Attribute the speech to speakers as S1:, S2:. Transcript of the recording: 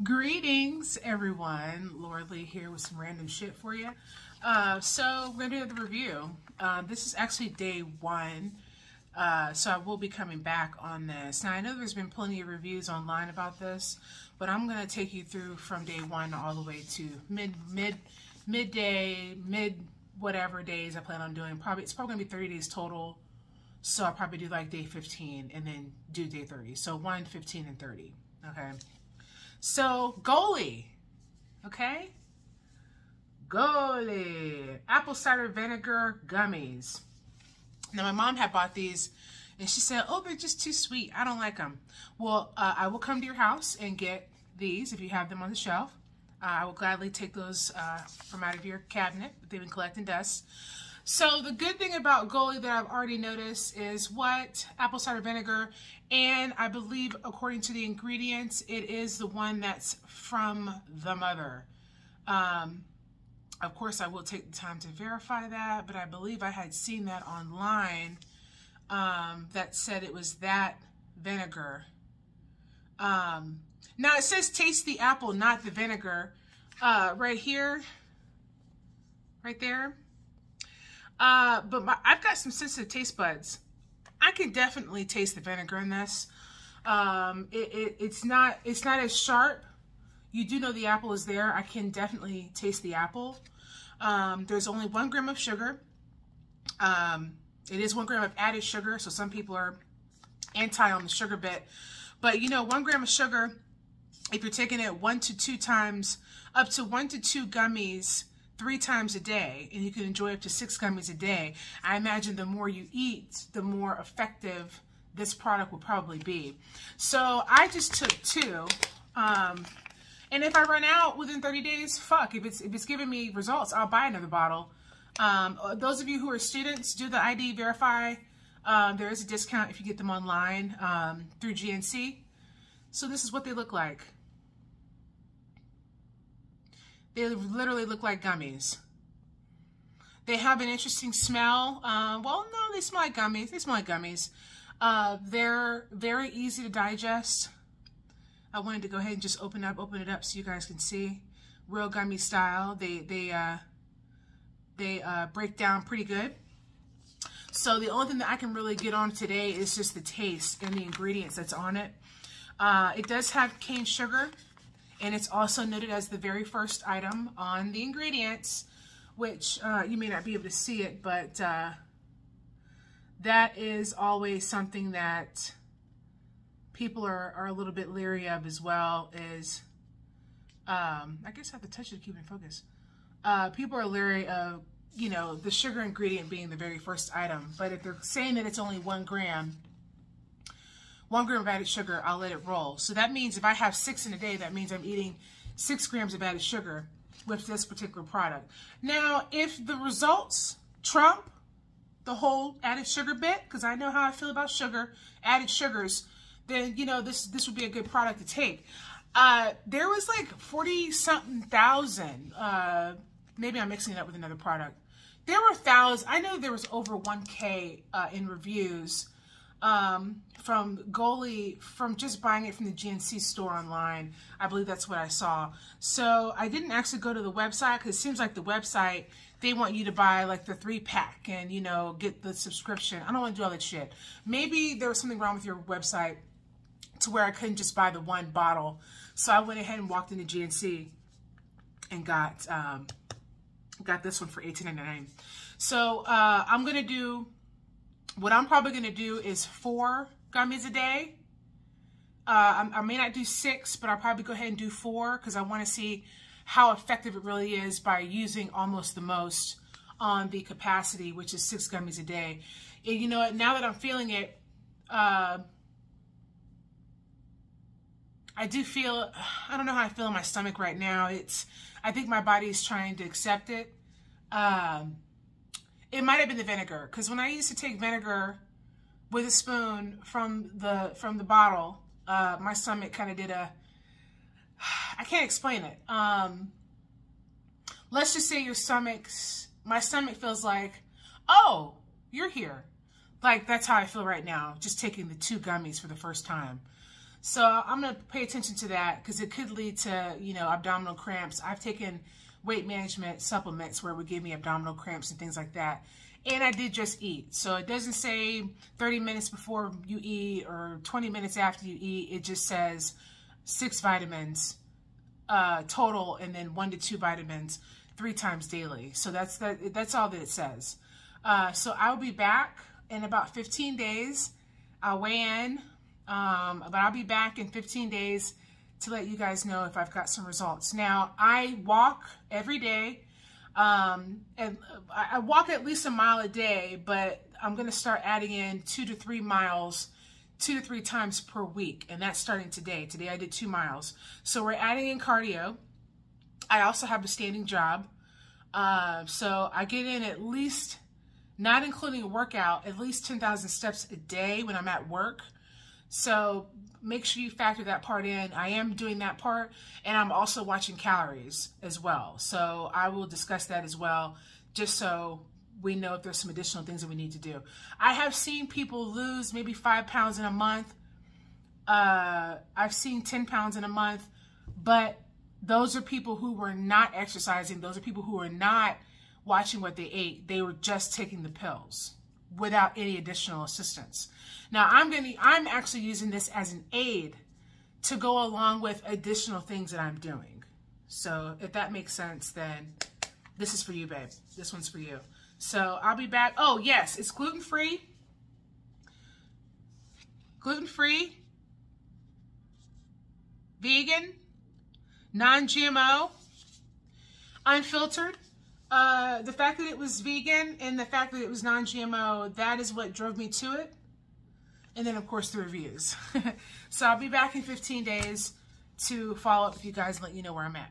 S1: Greetings, everyone. Laura Lee here with some random shit for you. Uh, so we're to do the review. Uh, this is actually day one, uh, so I will be coming back on this. Now, I know there's been plenty of reviews online about this, but I'm to take you through from day one all the way to mid, mid, midday, mid whatever days I plan on doing. Probably It's probably to be 30 days total, so I'll probably do like day 15 and then do day 30. So 1, 15, and 30, okay? So, Goli, okay? Goli, apple cider vinegar gummies. Now, my mom had bought these, and she said, oh, they're just too sweet. I don't like them. Well, uh, I will come to your house and get these if you have them on the shelf. Uh, I will gladly take those uh, from out of your cabinet they've been collecting dust. So the good thing about Goli that I've already noticed is what apple cider vinegar, and I believe according to the ingredients, it is the one that's from the mother. Um, of course, I will take the time to verify that, but I believe I had seen that online um, that said it was that vinegar. Um, now it says taste the apple, not the vinegar. Uh, right here, right there uh, but my, I've got some sensitive taste buds. I can definitely taste the vinegar in this. Um, it, it, it's not it's not as sharp. You do know the apple is there. I can definitely taste the apple. Um, there's only one gram of sugar. Um, it is one gram of added sugar, so some people are anti on the sugar bit. But you know, one gram of sugar, if you're taking it one to two times, up to one to two gummies three times a day and you can enjoy up to six gummies a day, I imagine the more you eat, the more effective this product will probably be. So I just took two. Um, and if I run out within 30 days, fuck, if it's, if it's giving me results, I'll buy another bottle. Um, those of you who are students, do the ID verify. Um, there is a discount if you get them online um, through GNC. So this is what they look like. They literally look like gummies. They have an interesting smell. Uh, well, no, they smell like gummies. They smell like gummies. Uh, they're very easy to digest. I wanted to go ahead and just open up, open it up so you guys can see. Real gummy style. They they uh, they uh, break down pretty good. So the only thing that I can really get on today is just the taste and the ingredients that's on it. Uh, it does have cane sugar and it's also noted as the very first item on the ingredients, which uh, you may not be able to see it, but uh, that is always something that people are, are a little bit leery of as well is, um, I guess I have to touch it to keep it in focus. Uh, people are leery of, you know, the sugar ingredient being the very first item, but if they're saying that it's only one gram, one gram of added sugar, I'll let it roll. So that means if I have six in a day, that means I'm eating six grams of added sugar with this particular product. Now, if the results trump the whole added sugar bit, because I know how I feel about sugar, added sugars, then, you know, this, this would be a good product to take. Uh, there was like 40 something thousand, uh, maybe I'm mixing it up with another product. There were thousands, I know there was over 1K uh, in reviews um, from Goli, from just buying it from the GNC store online. I believe that's what I saw. So I didn't actually go to the website because it seems like the website, they want you to buy like the three pack and, you know, get the subscription. I don't want to do all that shit. Maybe there was something wrong with your website to where I couldn't just buy the one bottle. So I went ahead and walked into GNC and got, um, got this one for $18.99. So uh, I'm going to do what I'm probably going to do is four gummies a day. Uh, I, I, may not do six, but I'll probably go ahead and do four because I want to see how effective it really is by using almost the most on the capacity, which is six gummies a day. And you know? Now that I'm feeling it, uh, I do feel, I don't know how I feel in my stomach right now. It's, I think my body is trying to accept it. Um, it might have been the vinegar because when I used to take vinegar with a spoon from the from the bottle, uh, my stomach kind of did a. I can't explain it. Um, let's just say your stomach's. My stomach feels like, oh, you're here. Like that's how I feel right now, just taking the two gummies for the first time. So I'm going to pay attention to that because it could lead to, you know, abdominal cramps. I've taken weight management supplements where it would give me abdominal cramps and things like that. And I did just eat. So it doesn't say 30 minutes before you eat or 20 minutes after you eat. It just says six vitamins uh, total and then one to two vitamins three times daily. So that's that. That's all that it says. Uh, so I'll be back in about 15 days. I'll weigh in, um, but I'll be back in 15 days to let you guys know if I've got some results. Now, I walk every day. Um, and I walk at least a mile a day, but I'm going to start adding in two to three miles two to three times per week. And that's starting today. Today I did two miles. So we're adding in cardio. I also have a standing job. Uh, so I get in at least, not including a workout, at least 10,000 steps a day when I'm at work. So make sure you factor that part in. I am doing that part, and I'm also watching calories as well. So I will discuss that as well, just so we know if there's some additional things that we need to do. I have seen people lose maybe five pounds in a month. Uh, I've seen 10 pounds in a month, but those are people who were not exercising. Those are people who were not watching what they ate. They were just taking the pills without any additional assistance. Now I'm going to, I'm actually using this as an aid to go along with additional things that I'm doing. So if that makes sense, then this is for you, babe. This one's for you. So I'll be back. Oh, yes, it's gluten-free. Gluten-free. Vegan. Non-GMO. Unfiltered. Uh, the fact that it was vegan and the fact that it was non-GMO, that is what drove me to it. And then, of course, the reviews. so I'll be back in 15 days to follow up with you guys and let you know where I'm at.